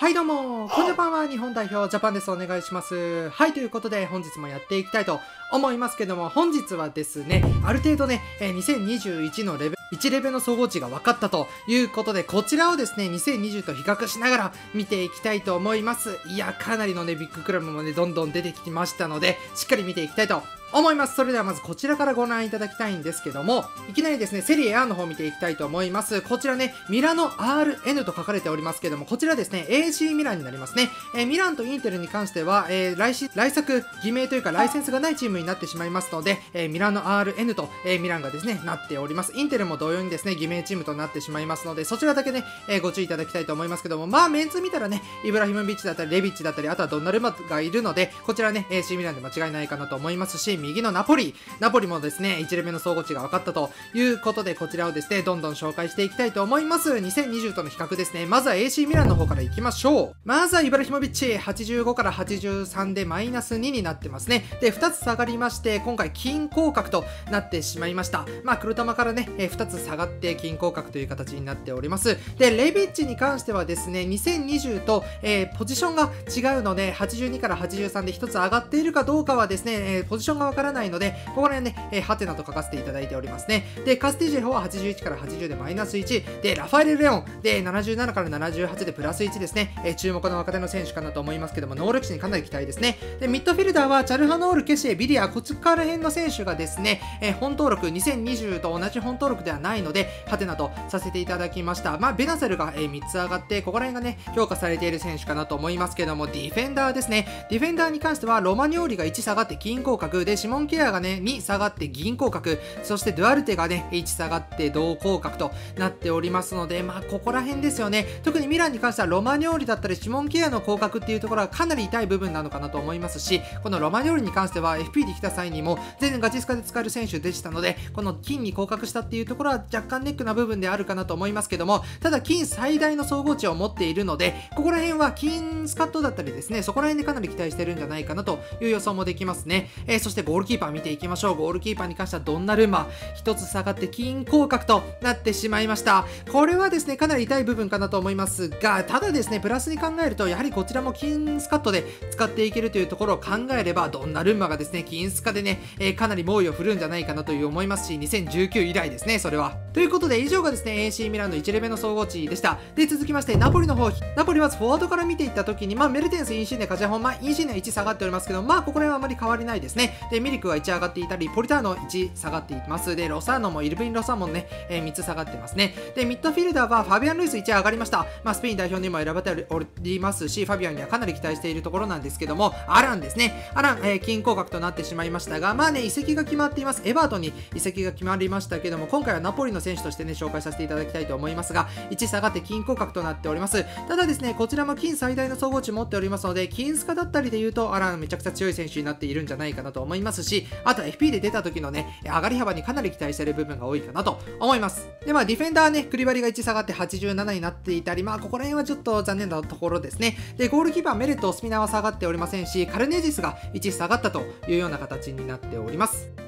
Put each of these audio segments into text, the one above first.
はいどうも、こんにちは、日本代表ジャパンです。お願いします。はい、ということで本日もやっていきたいと思いますけども、本日はですね、ある程度ね、2021のレベル、1レベルの総合値が分かったということで、こちらをですね、2020と比較しながら見ていきたいと思います。いや、かなりのね、ビッグクラブもね、どんどん出てきましたので、しっかり見ていきたいと思います。それではまずこちらからご覧いただきたいんですけども、いきなりですね、セリエ A の方見ていきたいと思います。こちらね、ミラノ RN と書かれておりますけども、こちらですね、AC ミランになりますね。えー、ミランとインテルに関しては、えー、来し来作、偽名というかライセンスがないチームになってしまいますので、えー、ミラノ RN と、えー、ミランがですね、なっております。インテルも同様にですね、偽名チームとなってしまいますので、そちらだけね、えー、ご注意いただきたいと思いますけども、まあ、メンツ見たらね、イブラヒムビッチだったり、レビッチだったり、あとはドンナルマがいるので、こちらね、AC ミランで間違いないかなと思いますし、右のナポリ、ナポリもですね、1レベルの総合値が分かったということで、こちらをですね、どんどん紹介していきたいと思います。2020との比較ですね。まずは AC ミランの方からいきましょう。まずはイバラヒモビッチ、85から83でマイナス2になってますね。で、2つ下がりまして、今回金降格となってしまいました。まあ、黒玉からね、え2つ下がって金降格という形になっております。で、レビッチに関してはですね、2020と、えー、ポジションが違うので、82から83で1つ上がっているかどうかはですね、えー、ポジションがわからないので、ここら辺ね、えー、ハテナと書かせていただいておりますね。で、カスティジェホは81から80でマイナス1。で、ラファエル・レオンで77から78でプラス1ですね。えー、注目の若手の選手かなと思いますけども、能力値にかなり期待ですね。で、ミッドフィルダーはチャルハノール、ケシエ、ビリア、こっちから辺の選手がですね、えー、本登録2020と同じ本登録ではないので、ハテナとさせていただきました。まあ、ベナセルが、えー、3つ上がって、ここら辺がね、評価されている選手かなと思いますけども、ディフェンダーですね。ディフェンダーに関しては、ロマニョーリが1下がって金降格で、シモンケアがね、2下がって銀降格、そしてドゥアルテがね、1下がって同降格となっておりますので、まあ、ここら辺ですよね。特にミランに関してはロマニョーリだったりシモンケアの降格っていうところはかなり痛い部分なのかなと思いますし、このロマニョーリに関しては FP で来た際にも全然ガチスカで使える選手でしたので、この金に降格したっていうところは若干ネックな部分であるかなと思いますけども、ただ金最大の総合値を持っているので、ここら辺は金スカットだったりですね、そこら辺でかなり期待してるんじゃないかなという予想もできますね。えー、そしてゴールキーパー見ていきましょう。ゴールキーパーに関してはドンナルンマ、1つ下がって金降格となってしまいました。これはですね、かなり痛い部分かなと思いますが、ただですね、プラスに考えると、やはりこちらも金スカットで使っていけるというところを考えれば、ドンナルンマがですね、金スカでね、えー、かなり猛威を振るんじゃないかなという思いますし、2019以来ですね、それは。ということで、以上がですね、AC ミランの1レベの総合値でした。で、続きまして、ナポリの方、ナポリはフォワードから見ていったときに、まあ、メルテンス、インシーネ、カジャホン、まあ、インシーネ1下がっておりますけど、まあ、ここら辺はあまり変わりないですね。で、ミリクは1上がっていたり、ポリターノ1下がっていきます。で、ロサーノもイルブイン・ロサーモンね、えー、3つ下がってますね。で、ミッドフィルダーはファビアン・ルイス1上がりました。まあ、スペイン代表にも選ばれておりますし、ファビアンにはかなり期待しているところなんですけども、アランですね。アラン、えー、金降格となってしまいましたが、まあね、移籍が決まっています。エバートンに移籍が決まりましたけども、今回はナポリの選手としてね、紹介させていただきたいと思いますが、1下がって金降格となっております。ただですね、こちらも金最大の総合値持っておりますので、金スカだったりで言うと、アランめちゃくちゃ強い選手になっているんじゃないかなと思いますし、あと FP で出た時のね、上がり幅にかなり期待してる部分が多いかなと思います。で、まあ、ディフェンダーね、クリバリが1下がって87になっていたり、まあ、ここら辺はちょっと残念なところですね。で、ゴールキーパーメレット、スピナーは下がっておりませんし、カルネジスが1下がったというような形になっております。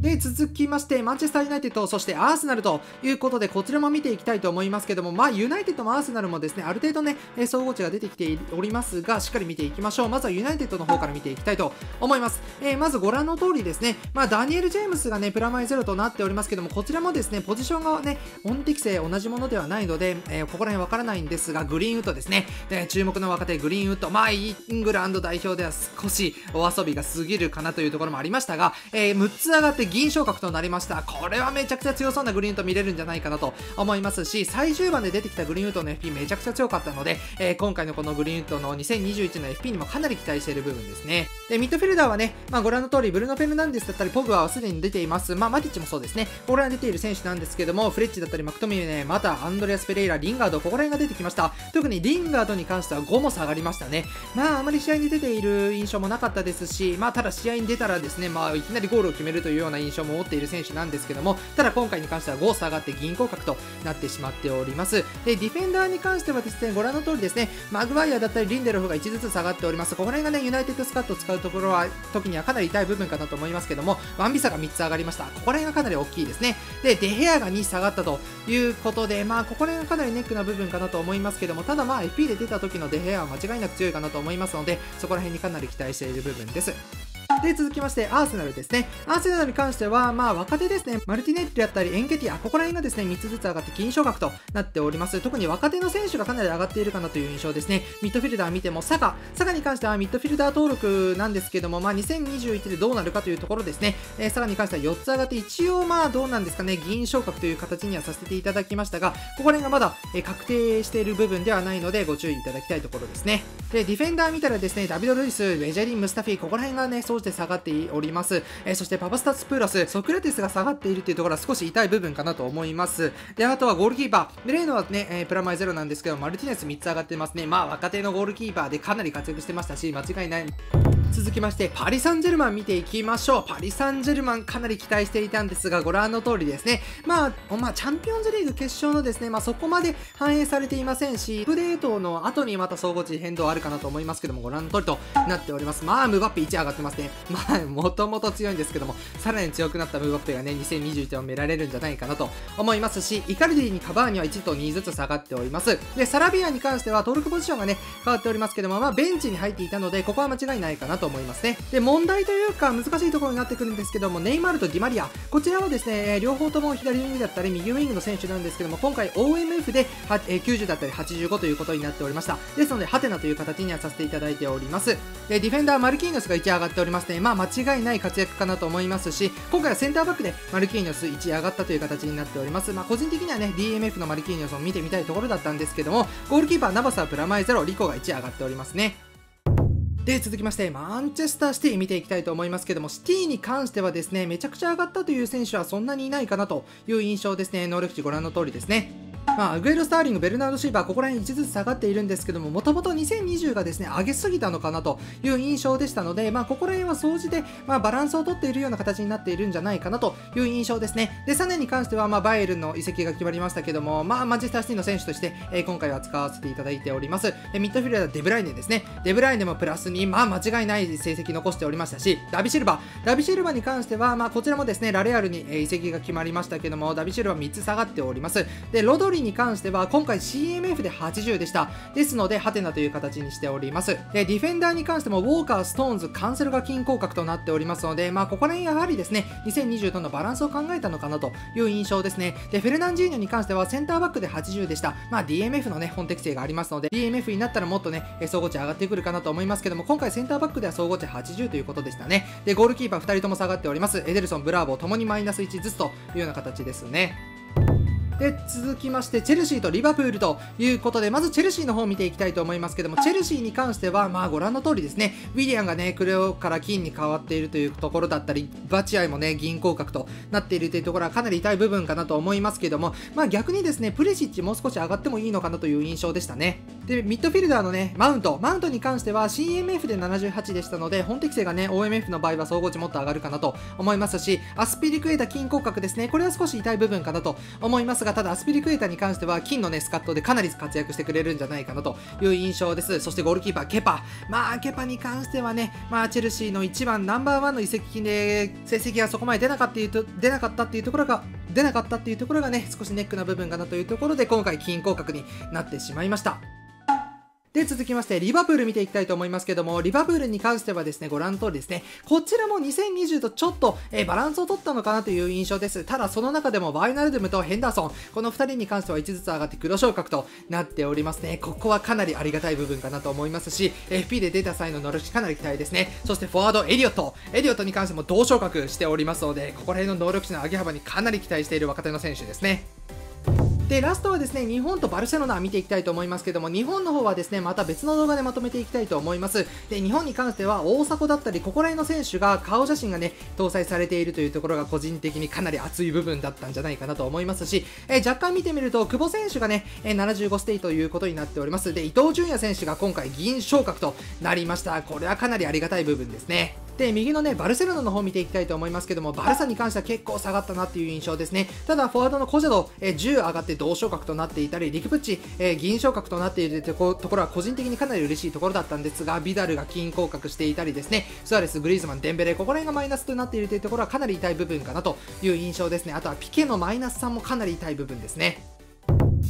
で、続きまして、マンチェスターユナイテッド、そしてアーセナルということで、こちらも見ていきたいと思いますけども、まあ、ユナイテッドもアーセナルもですね、ある程度ね、総合値が出てきておりますが、しっかり見ていきましょう。まずはユナイテッドの方から見ていきたいと思います。えー、まずご覧の通りですね、まあ、ダニエル・ジェームスがね、プラマイゼロとなっておりますけども、こちらもですね、ポジションがね、本適性同じものではないので、えー、ここら辺わからないんですが、グリーンウッドですね、で注目の若手、グリーンウッド、まあ、イングランド代表では少しお遊びが過ぎるかなというところもありましたが、えー、6つ上がって銀昇格となりました。これはめちゃくちゃ強そうなグリーンウッド見れるんじゃないかなと思いますし最終盤で出てきたグリーンウッドの FP めちゃくちゃ強かったので、えー、今回のこのグリーンウッドの2021の FP にもかなり期待している部分ですね。でミッドフィルダーはね、まあ、ご覧の通りブルノ・フェルナンデスだったりポグアはすでに出ています。まあマティッチもそうですね。ここら辺出ている選手なんですけどもフレッチだったりマクトミネまたアンドレアス・ペレイラリンガードここら辺が出てきました。特にリンガードに関しては5も下がりましたね。まああまり試合に出ている印象もなかったですしまあただ試合に出たらですねまあいきなりゴールを決めるというようなな印象も持っている選手なんですけども、ただ今回に関しては5下がって銀行格となってしまっております。で、ディフェンダーに関してはですね、ご覧の通りですね、マグワイアだったりリンデロフが1ずつ下がっております。ここら辺がね、ユナイテッドスカッドを使うところは、時にはかなり痛い部分かなと思いますけども、ワンビサカが3つ上がりました。ここら辺がかなり大きいですね。で、デヘアが2下がったということで、まあ、ここら辺がかなりネックな部分かなと思いますけども、ただまあ、FP で出た時のデヘアは間違いなく強いかなと思いますので、そこら辺にかなり期待している部分です。で、続きまして、アーセナルですね。アーセナルに関しては、まあ、若手ですね。マルティネッリだったり、エンケティア、ここら辺がですね、3つずつ上がって金昇格となっております。特に若手の選手がかなり上がっているかなという印象ですね。ミッドフィルダー見ても、サカ。サカに関してはミッドフィルダー登録なんですけども、まあ、2021でどうなるかというところですね。えー、サガに関しては4つ上がって、一応まあ、どうなんですかね、銀昇格という形にはさせていただきましたが、ここら辺がまだ、えー、確定している部分ではないので、ご注意いただきたいところですね。で、ディフェンダー見たらですね、ダビド・ルイス、ベジャリン・ムスタフィ、ここら辺がね、総じて下がっております。えー、そしてパパスタツプーラス、ソクラテスが下がっているというところは少し痛い部分かなと思います。で、あとはゴールキーパー。レーノはね、えー、プラマイゼロなんですけど、マルティネス3つ上がってますね。まあ、若手のゴールキーパーでかなり活躍してましたし、間違いない。続きまして、パリ・サンジェルマン見ていきましょう。パリ・サンジェルマンかなり期待していたんですが、ご覧の通りですね。まあ、まあ、チャンピオンズリーグ決勝のですね、まあそこまで反映されていませんし、アップデートの後にまた総合値変動あるかなと思いますけども、ご覧の通りとなっております。まあ、ムバッペ1上がってますね。まあ、もともと強いんですけども、さらに強くなったムバッペがね、2021年を見られるんじゃないかなと思いますし、イカルディにカバーには1と2ずつ下がっております。で、サラビアに関しては登録ポジションがね、変わっておりますけども、まあ、ベンチに入っていたので、ここは間違いないかなと思いますね。で、問題というか難しいところになってくるんですけども、ネイマールとディマリア、こちらはですね、両方とも左ウィングだったり右ウィングの選手なんですけども、今回 OMF で90だったり85ということになっておりました。ですので、ハテナという形にはさせていただいております。で、ディフェンダー、マルキーノスが1上がっておりますね。まあ、間違いない活躍かなと思いますし、今回はセンターバックでマルキーノス1上がったという形になっております。まあ、個人的にはね、DMF のマルキーノスを見てみたいところだったんですけども、ゴールキーパー、ナバサ、プラマイゼロ、リコが1上がっておりますね。で、続きまして、マンチェスターシティ見ていきたいと思いますけども、シティに関してはですね、めちゃくちゃ上がったという選手はそんなにいないかなという印象ですね。能力値ご覧の通りですね。まあ、アグエロ、スターリング、ベルナルド・シウバ、ここら辺1ずつ下がっているんですけども、もともと2020がですね、上げすぎたのかなという印象でしたので、まあ、ここら辺は総じて、まあ、バランスをとっているような形になっているんじゃないかなという印象ですね。で、サネに関しては、まあ、バイエルンの移籍が決まりましたけども、まあ、マンチェスターシティの選手として、えー、今回は使わせていただいております。ミッドフィルダー、デブライネですね。デブライネもプラスに、まあ、間違いない成績残しておりましたし、ダビド・シルバ、ダビド・シルバに関しては、まあ、こちらもですね、ラ・レアルに、移籍が決まりましたけども、ダビシルバー3つ下がっております。で、ロドリに関しては、今回 CMF で80でした。ですので、ハテナという形にしております。で、ディフェンダーに関しても、ウォーカー、ストーンズ、カンセルが金降格となっておりますので、まあ、ここら辺やはりですね、2020とのバランスを考えたのかなという印象ですね。で、フェルナンジーニョに関しては、センターバックで80でした。まあ、DMF のね、本適性がありますので、DMF になったらもっとね、総合値上がってくるかなと思いますけども、今回センターバックでは総合値80ということでしたね。で、ゴールキーパー2人とも下がっております。エデルソン、ブラーボーともにマイナス1ずつというような形ですね。で、続きまして、チェルシーとリバプールということで、まずチェルシーの方を見ていきたいと思いますけども、チェルシーに関しては、まあご覧の通りですね、ウィリアンがね、クレオから金に変わっているというところだったり、バチアイもね、銀行格となっているというところはかなり痛い部分かなと思いますけども、まあ逆にですね、プレシッチもう少し上がってもいいのかなという印象でしたね。で、ミッドフィルダーのね、マウント、マウントに関しては CMF で78でしたので、本適性がね、OMF の場合は総合値もっと上がるかなと思いますし、アスピリクエータ金甲格ですね、これは少し痛い部分かなと思いますが、ただアスピリクエータに関しては金のね、スカットでかなり活躍してくれるんじゃないかなという印象です。そしてゴールキーパー、ケパ。まあ、ケパに関してはね、まあ、チェルシーの一番ナンバーワンの移籍金で、成績がそこまで出なかったっていうと、出なかったっていうところが、出なかったっていうところがね、少しネックな部分かなというところで、今回金降格になってしまいました。で、続きまして、リバプール見ていきたいと思いますけども、リバプールに関してはですね、ご覧の通りですね、こちらも2020とちょっと、え、バランスを取ったのかなという印象です。ただ、その中でもワイナルドゥムとヘンダーソン、この2人に関しては1ずつ上がって黒昇格となっておりますね。ここはかなりありがたい部分かなと思いますし、FP で出た際の能力値かなり期待ですね。そしてフォワード、エリオット。エリオットに関しても同昇格しておりますので、ここら辺の能力値の上げ幅にかなり期待している若手の選手ですね。で、ラストはですね、日本とバルセロナ見ていきたいと思いますけども、日本の方はですね、また別の動画でまとめていきたいと思います。で、日本に関しては大迫だったり、ここら辺の選手が顔写真がね、搭載されているというところが個人的にかなり熱い部分だったんじゃないかなと思いますし、え若干見てみると、久保選手がね、75ステイということになっております。で、伊東純也選手が今回銀昇格となりました。これはかなりありがたい部分ですね。で右のねバルセロナの方見ていきたいと思いますけどもバルサに関しては結構下がったなっていう印象ですね。ただフォワードのコジャド、え、10上がって銅昇格となっていたりリクプッチ、え、銀昇格となっているところは個人的にかなり嬉しいところだったんですがビダルが金降格していたりですね。スアレスグリーズマンデンベレここら辺がマイナスとなっているというところはかなり痛い部分かなという印象ですね。あとはピケのマイナス3もかなり痛い部分ですね。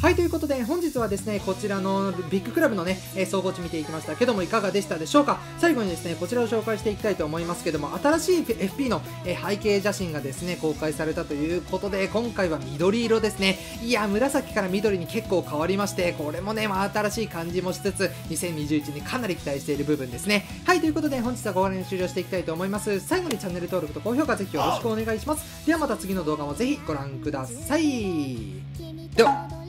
はい、ということで本日はですね、こちらのビッグクラブのね、え総合値見ていきましたけどもいかがでしたでしょうか？最後にですね、こちらを紹介していきたいと思いますけども、新しい FP の、え背景写真がですね、公開されたということで、今回は緑色ですね。いや、紫から緑に結構変わりまして、これもね、まあ、新しい感じもしつつ、2021にかなり期待している部分ですね。はい、ということで本日はここら辺終了していきたいと思います。最後にチャンネル登録と高評価ぜひよろしくお願いします。ではまた次の動画もぜひご覧ください。では。